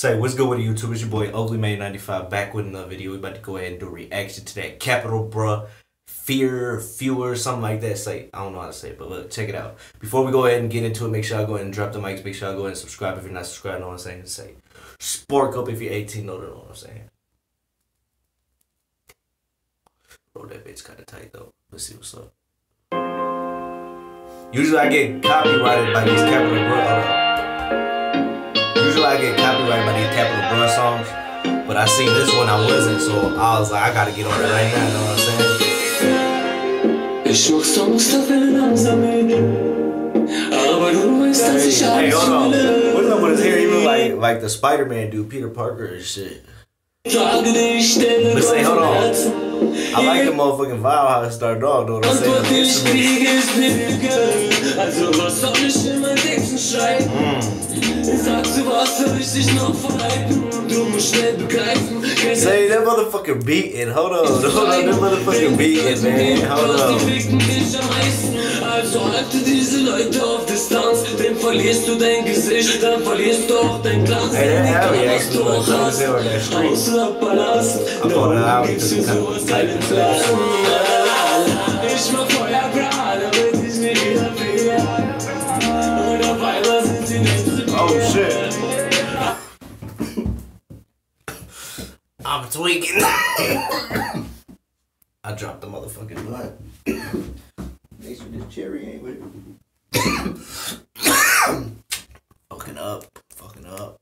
Say what's good with YouTube? It's your boy OakleyMade 95 back with another video. We about to go ahead and do reaction to that Capital Bra Fear Fewer something like that. Say I don't know how to say it, but look, check it out. Before we go ahead and get into it, make sure I go ahead and drop the mics. Make sure I go ahead and subscribe if you're not subscribed. Know what I'm saying? Say spark up if you're 18. Know what I'm saying? Bro, that bitch kind of tight though. Let's see what's up. Usually I get copyrighted by these Capital Bra. Usually I get copyrighted by these Capital Bra songs, but I see this one I wasn't, so I was like, I gotta get on it right now. You know what I'm saying? Ich mach Songs, da will langsam Aber du weißt, dass ich Hey, hold on. What's up with his hair? He look like like the Spider-Man dude, Peter Parker and shit. But say, hold on. I like the motherfucking vibe how it started off, though. Saying? Antwort, The instruments. kriege, ist Lüge. Also was soll ich in meinen Texten schreiben? Sagst du, was soll ich dich noch verhalten? Du musst schnell begreifen. Kein Say that motherfucking beating. Hold on, hold on, that motherfucking beating, man. Hold on. Verlierst du dein Gesicht, dann verlierst du auch dein Glanz. Hey, that Denn egal, alley was du auch dope as hell in that hast. Außer Palast. I thought that alley gibt's was für kind of sowas tight keinen as Plan. hell. Ich mach Feuer grad, damit ich nicht wieder fehle. Und auf einmal sind sie nicht zu Oh mir. shit. I'm tweaking. I dropped the motherfucking blunt. Make sure this cherry ain't with it. Fucking up. Fucking up.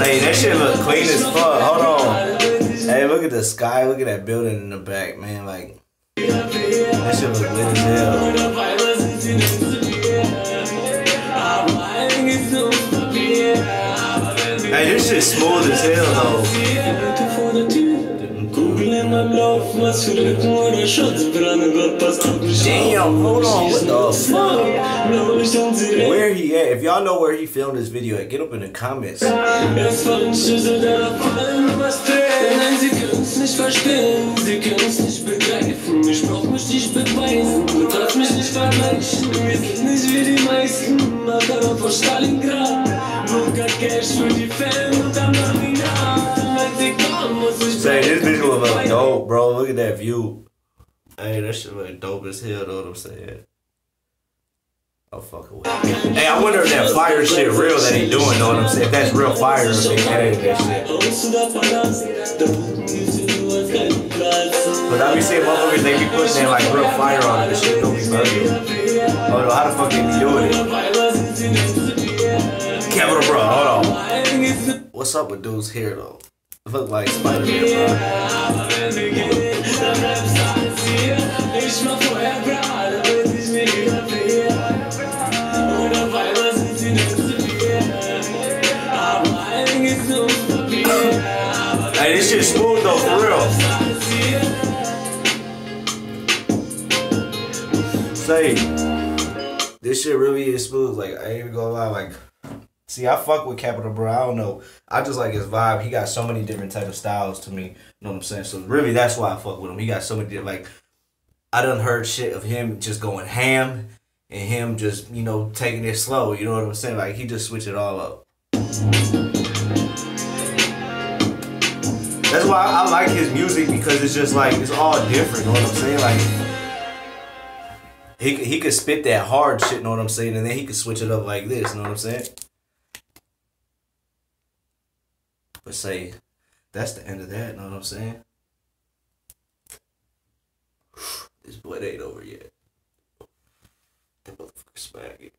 Hey, that shit look clean as fuck. Hold on. Hey, look at the sky. Look at that building in the back, man. Like, that shit look lit as hell. Hey, this shit smooth as hell, though. Leute vor der Tür. Kugel in meinem Lauf, was für Lücken oder Schutzbrand, Gott passt auf mich Damn, hold on, what the fuck? Blaulicht und Sirenen. Where he at? If y'all know where he filmed this video at, get up in the comments. Es fallen Schüsse darauf fallen, was trägt. Nein, sie können's nicht verstehen, sie können's nicht begreifen. Ich brauch mich nicht beweisen, du darfst mich nicht vergleichen. Wir sind nicht wie die meisten, Stalingrad. Luca Cash für die Fans at that view. Hey, that shit look dope as hell, know what I'm saying? Oh, I'm fucking with. Hey, I wonder if that fire shit real that he doing, know what I'm saying? If that's real fire if edited that shit. Als kein Platz. But I be seeing motherfuckers, they be putting in like real fire on it. This shit don't be bugging. Oh, no, how the fuck they be doing it? Capital Bro, hold on. What's up with dude's hair though? Look like Spider-Man, bro. Hey, this shit smooth though, for real. say this shit really is smooth. Like I ain't even gonna lie. Like, see, I fuck with Capital Bro. I don't know. I just like his vibe. He got so many different type of styles to me. You know what I'm saying? So really, that's why I fuck with him. He got so many. Like, I done heard shit of him just going ham and him just you know taking it slow. You know what I'm saying? Like he just switch it all up. That's why I, like his music because it's just like it's all different. You know what I'm saying? Like he could- he could spit that hard shit. Know what I'm saying? And then he could switch it up like this. You know what I'm saying? But say that's the end of that. Know what I'm saying? This blood ain't over yet. That motherfucker smack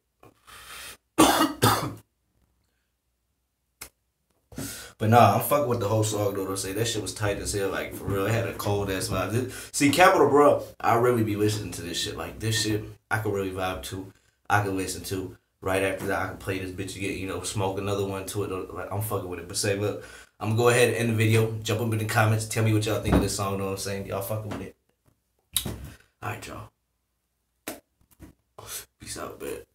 But nah, I'm fucking with the whole song though. To say that shit was tight as hell, like for real. It had a cold ass vibe. This- See, Capital Bro, I really be listening to this shit. Like this shit, I could really vibe to. I could listen to. Right after that, I can play this bitch again. You know, smoke another one to it. Like I'm fucking with it. But say, look, I'm gonna go ahead and end the video. Jump up in the comments. Tell me what y'all think of this song. Know what I'm saying? Y'all fucking with it. All right, y'all. Peace out, bet.